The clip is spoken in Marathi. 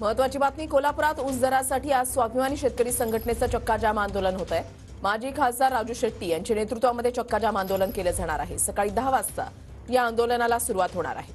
महत्वाची बातमी कोल्हापुरात ऊस दरासाठी आज स्वाभिमानी शेतकरी संघटनेचं चक्काजाम आंदोलन होत आहे. माजी खासदार राजू शेट्टी यांच्या नेतृत्वामध्ये चक्काजाम आंदोलन केलं जाणार आहे. सकाळी दहा वाजता या आंदोलनाला सुरुवात होणार आहे.